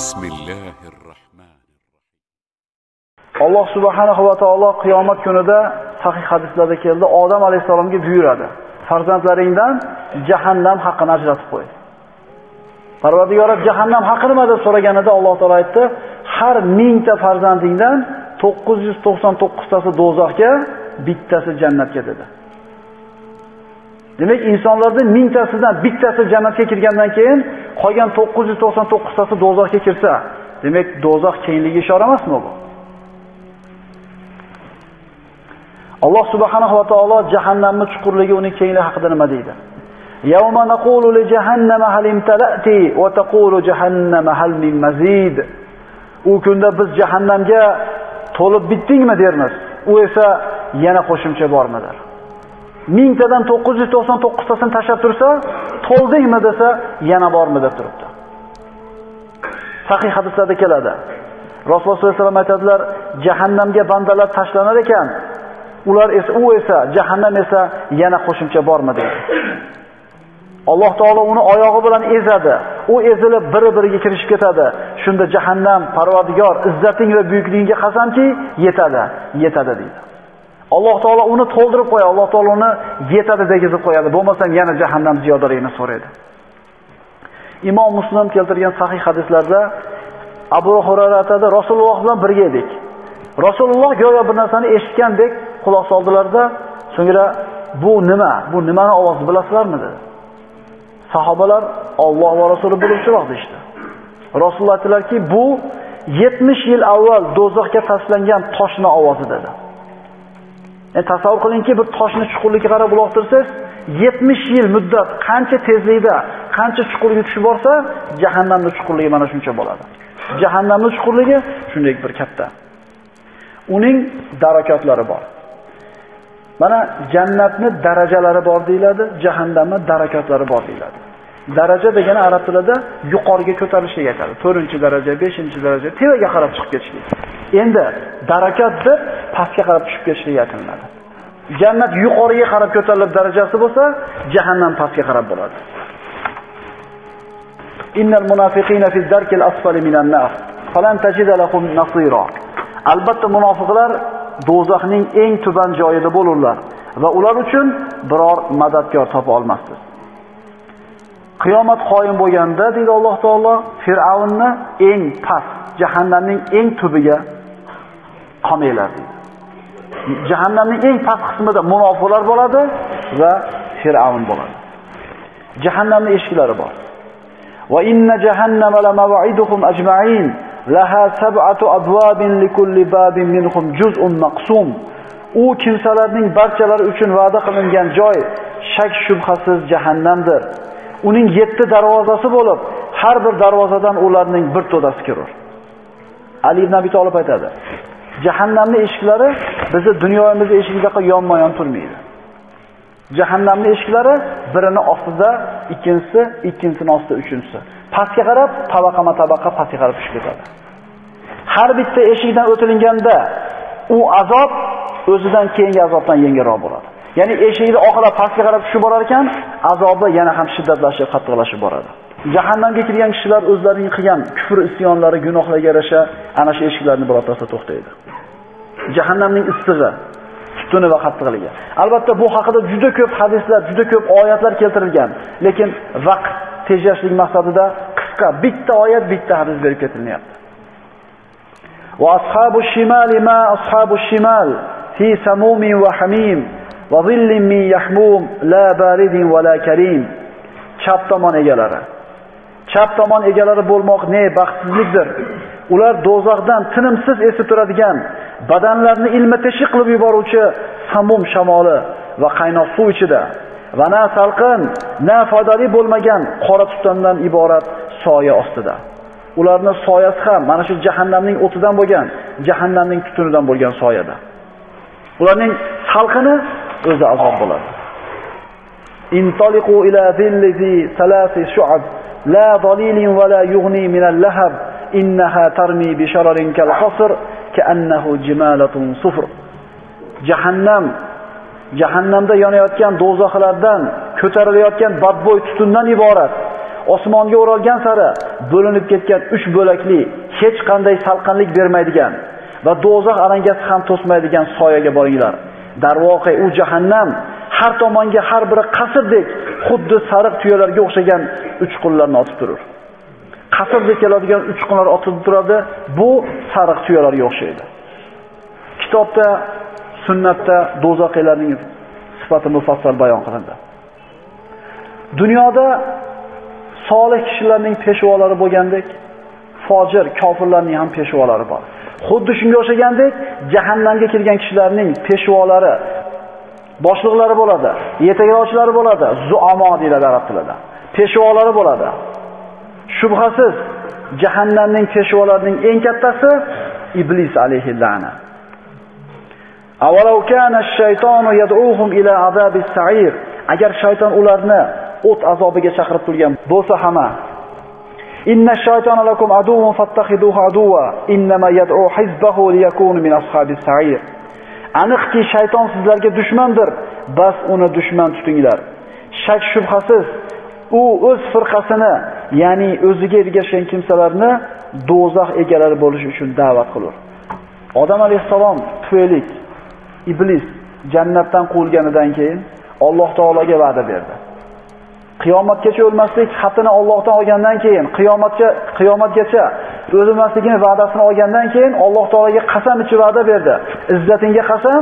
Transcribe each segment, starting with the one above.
بسم الله الرحمن alloh subhanahu va taolo qiyomat kunida sahih hadislarda keldi odam alayhissalomga buyuradi farzandlaringdan jahannam haqqini ajratib qo'y parvardigori jahannam haqi nima deb so'raganida alloh taolo aytdi har mingta farzandingdan to'qqiz yuz to'qson to'qqiztasi do'zaxga bittasi jannatga dedi demak insonlarni mingtasidan bittasi jannatga kirgandan keyin qolgan 999 tasi do'zaxga kirsa demak do'zax kengligi ishora emasmi bu? Alloh subhanahu va taolo jahannamning chuqurligi uning kengligi haqida nima deydi? Yawma naqulu li jahannama hal imtala'ti va taqulu jahannama hal min mazid. U kunda biz jahannamga to'lib bitdingmi dermiz? U esa yana qo'shimcha bormi der mingtadan to'qqiz yuz to'qson to'qqiztasini tashlab tursa to'ldingmi desa yana bormi deb turibdi. Sahih hadislarda keladi. Rasululloh sollallohu alayhi vasallam aytadilar jahannamga bandalar tashlanar ekan ular esa u esa jahannam esa yana qo'shimcha bormi deydi alloh taolo uni oyog'i bilan ezadi. U ezilib biri biriga kirishib ketadi. Shunda jahannam parvardigor izzating va buyukligingga qasamki yetadi yetadi deydi. Alloh taolo uni to'ldirib qo'yadi. Alloh taolo uni yetadi degizib qo'yadi. Bo'lmasam yana jahannam ziyodaligini so'raydi. Imom muslim keltirgan sahih hadislarda abu hurayra aytadi rasululloh bilan birga edik. Rasululloh go'yo bir narsani eshitgandek quloq soldilarda so'ngra bu nima? Bu nimani ovozi bilasizlarmi? dedi. Sahobalar Alloh va rasuli biluvchiroq deyishdi. Rasululloh aytdilarki bu 70 yil avval do'zaxga tashlangan toshni ovozi dedi. E, tasavvur qilingki bir toshni chuqurlikka qarab uloqtirsangiz 70 yil muddat qancha tezlikda qancha chuqurga tushib borsa jahannamning chuqurligi mana shuncha bo'ladi. Jahannamning chuqurligi shunday bir katta. Uning darakotlari bor. Mana jannatni darajalari bor deyiladi jahannamni darakotlari bor deyiladi. Daraja degani arab tilida yuqoriga ko'tarilishga aytadi 4-daraja, 5-daraja, tevaga qarab chiqib ketishlik. Endi darakat deb pastga qarab tushib ketishlik aytiladi jannat yuqoriga qarab ko'tarilib darajasi bo'lsa jahannam pastga qarab bo'ladi. Innal munafiqina fi darkil asfali minan nar. Falan tajida lahum nasira. Albatta munofiqlar do'zaxning eng tuban joyida bo'lurlar va ular uchun biror madadkor topa olmassiz qiyomat qoyim bo'lganda deydi alloh taolo fir'avnni eng past jahannamning eng tubiga qamanglar deydi. Jahannamning eng past qismida munofiqlar bo'ladi va fir'avn bo'ladi. Jahannamning eshiklari bor. Va inna jahannama la maw'iduhum ajma'in laha sab'atu abwabin likulli babin minhum juz'un maqsum. U kimsalarning barchalari uchun va'da qilingan joy shak shubhasiz jahannamdir. Uning yetti darvozasi bo'lib har bir darvozadan ularning bir to'dasi kirur. Ali ibn abi tolib aytadi jahannamni eshiklari bizni dunyomizni eshigidaqa yonma yon turmaydi. Jahannamni eshiklari birini ostida ikkinchisi ikkinchisini ostida uchinchisi. Pastga qarab tabaqama tabaqa pastga qarab tushib ketadi. Har bitta eshikdan o'tilinganda u azob o'zidan keyingi azobdan yengilroq bo'ladi. Ya'ni eshikni oxirlab pastga qarab tushib borar ekan azobi yana ham shiddatlashib qattiqlashib boradi. Jahannamga kirgan kishilar o'zlarining qilgan kufr isyonlari gunohlarga yarasha ana shu eshiklarni birortasida to'xtaydi. Jahannamning issig'i tutuni va qattiqligi. Albatta bu haqida juda ko'p hadislar juda ko'p oyatlar keltirilgan. Lekin vaqt tejashlik maqsadida qisqa bitta oyat bitta hadis berib ketilyapti. Va ashabu shimali ma ashabu shimal fi samumin va hamim va zillin min yahmum la baridin va la karim. Chap tomon egalari. Chap tomon egalari bo'lmoq ne baxtsizlikdir. Ular dozoqdan tinimsiz esib turadigan badanlarni ilma teshik qilib yuboruvchi samum shamoli va qaynoq suv ichida va na salqin na foydali bo'lmagan qora tutandan iborat soya ostida. Ularni soyasi ham mana shu jahannamning o'tidan bo'lgan jahannamning tutunidan bo'lgan soyada. Ularning salqini o'zi azob bo'ladi. Intaliqu ila zilli salasi shu'ab la dalilin va la yughni min al-lahab innaha tarmi bi shararin kal qasr ka'annahu jimalatun sufr jahannam jahannamda yonayotgan do'zaxlardan ko'tarilayotgan badbo'y tutundan iborat osmonga o'ralgan sari bo'linib ketgan uch bo'lakli, hech qanday salqinlik bermaydigan va do'zax alangasi ham to'smaydigan soyaga boringlar. Darvoqe u jahannam har tomonga har biri qasrdek xuddi sariq tuyalarga o'xshagan uchqunlarni otib turur. Qasrdek keladigan uchqunlar otib turadi, bu sariq tuyalarga o'xshaydi. Kitobda, sunnatda do'zaxiylarning sifati mufassal bayon qilindi. Dunyoda solih kishilarning peshvolari bo'lgandek, fojir kofirlarning ham peshvolari bor. Xuddi shunga o'xshagandek, jahannamga kirgan kishilarning peshvolari, boshliqlari bo'ladi, yetaklovchilari bo'ladi, zuamo deyiladi arab tilida. Peshvolari bo'ladi. Shubhasiz, jahannamning peshvolarining eng kattasi iblis alayhi la'na. Avvalo kana ash-shaytonu yad'uhum ila azabis sa'ir. Agar shayton ularni o't azobiga chaqirib turgan bo'lsa ham Inna shaytona lakum aduwwun fattakhiduhu aduwwa innama yad'u hizbahu liyakunu min ashabis sa'ir. Aniqki shayton sizlarga dushmandir, bas uni dushman tutinglar. Shak shubhasiz u o'z firqasini, ya'ni o'ziga ergashgan kimsalarni do'zax egalari bo'lish uchun da'vat qilur. Odam alayhisalom tufaylik iblis jannatdan quvilganidan keyin Alloh taologa va'da berdi. qiyomatgacha o'lmaslik xatini Allohdan olgandan keyin qiyomatga qiyomatgacha o'lmasligini va'dasini olgandan keyin Alloh taolaga qasam ichib va'da berdi. Izzatingga qasam,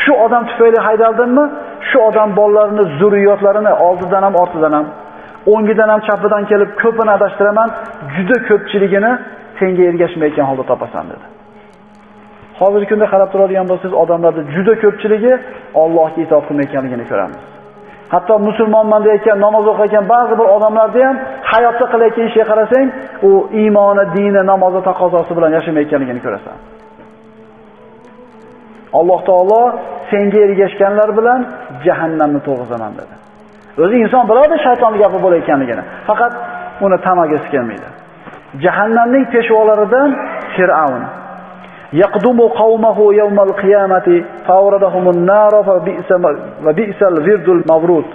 shu odam tufayli haydaldimmi? Shu odam bolalarini, zurriyotlarini oldidan ham ortidan ham, o'ngidan ham chapidan kelib ko'pini adashtiraman, juda ko'pchiligini senga ergashmayotgan holda topasan dedi. Hozirgi kunda qarab turadigan bo'lsangiz, odamlarda juda ko'pchiligi Allohga itoat qilmayotganligini ko'ramiz. Hatto musulmonman deyotgan, namoz o'qiyotgan ba'zi bir odamlarda ham hayotda qilayotgan ishga qarasang, u iymoni, dini, namozi taqozosi bilan yashamayotganligini ko'rasan. Alloh taolo senga ergashganlar bilan jahannamni to'g'izaman dedi. O'zi inson biladi shaytonni gapi bo'layotganligini, faqat uni tamagisi kelmaydi. Jahannamning peshvolaridan Fir'avn yaqdumu qawmahu yawmal qiyamati fawradahumun nar fa bi'sa va bi'sal virdul mavrud.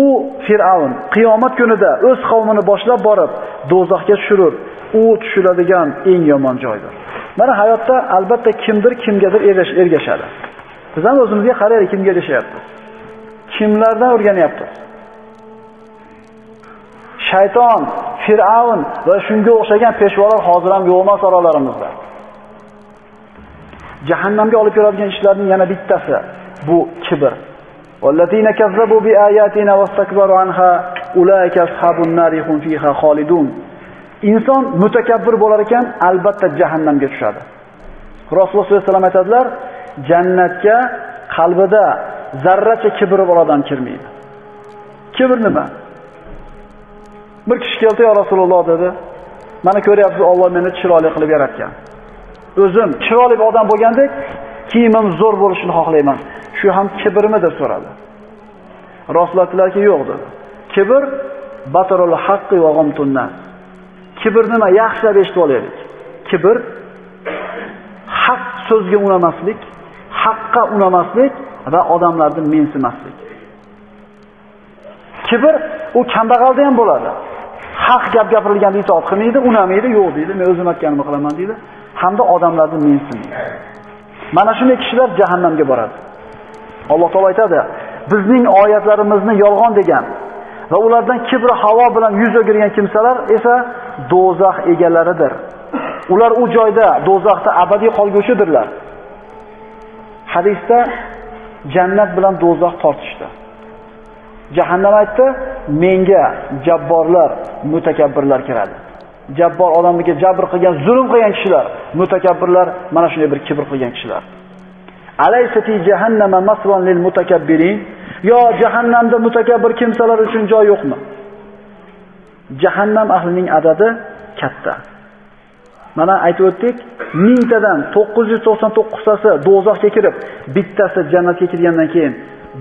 U Fir'avn qiyomat kunida o'z qavmini boshlab borib do'zaxga tushirur. U tushiladigan eng yomon joydir. Mana hayotda albatta kimdir kimgadir ergashadi. Biz ham o'zimizga qaraylik kimga erishyapmiz. kimlardan o'rganyapti? Shayton, Fir'avn va shunga o'xshagan peshvolar hozir ham yo'q emas oralarimizda. Jahannamga olib keladigan ishlarning yana bittasi bu kibr. Vallatina kazzabu biayatina wastakbaru anha ulaika ashabun nari hum fiha khalidun. Inson mutakabbir bo'lar ekan, albatta jahannamga tushadi. Rasululloh sollallohu alayhi vasallam aytadilar, jannatga qalbida zarracha kibri bor odam kirmaydi kibr nima bir kishi keldi yo rasululloh dedi mana ko'ryapsiz Alloh meni chiroyli qilib yaratgan o'zim chiroyli odam bo'lgandek kiyimim zo'r bo'lishini xohlayman. Shu ham kibrmi deb so'radi. Rasulatlarga aytdilarki, yo'q dedi. Kibr batarul haqqi va ghamtunnas. Kibr nima? Yaxshilab eshitib olaylik. Kibr haq so'zga unamaslik, haqqa unamaslik va odamlarni mensimaslik. Kibr u kambag'alda ham bo'ladi. Haq gap gapirilganda itoat qilmaydi, unamaydi, yo'q deydi, men o'zim aytganimni qilaman deydi. hamda odamlarni mensimaydi. Mana shunday kishilar jahannamga boradi. Alloh taolo aytadi, bizning oyatlarimizni yolg'on degan va ulardan kibri havo bilan yuz o'girgan kimsalar esa do'zax egalaridir. Ular u joyda do'zaxda abadiy qolguchidirlar. Hadisda jannat bilan do'zax tortishdi. Jahannam aytdi, menga jabborlar, mutakabbirlar kiradi. jabbor odamiga jabr qilgan, zulm qilgan kishilar, mutakabbirlar mana shunday bir kibr qilgan kishilar. Alaysati jahannama maswan lil mutakabbirin? Yo jahannamda mutakabbir kimsalar uchun joy yo'qmi? Jahannam ahlining adadi katta. Mana aytib o'tdik, mingtadan 999 tasi do'zaxga kirib, bittasi jannatga kirgandan keyin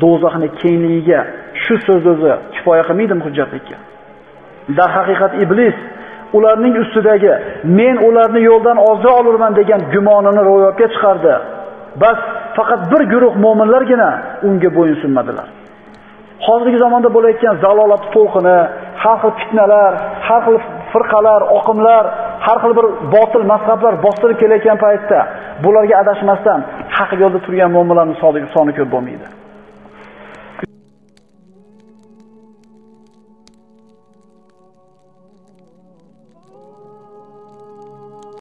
do'zaxning kengligiga shu so'z o'zi kifoya qilmaydimi hujjatlikka? Dar haqiqat iblis ularning ustidagi men ularni yo'ldan ozdira olurman degan gumonini ro'yobga chiqardi. Bas faqat bir guruh mu'minlargina unga bo'yinsunmadilar. Hozirgi zamonda bo'layotgan zalolat to'lqini, har xil fitnalar, har xil firqalar, oqimlar, har xil bir botil mazhablar bostirib kelayotgan paytda bularga adashmasdan haq yo'lda turgan mu'minlarning soni ko'p bo'lmaydi.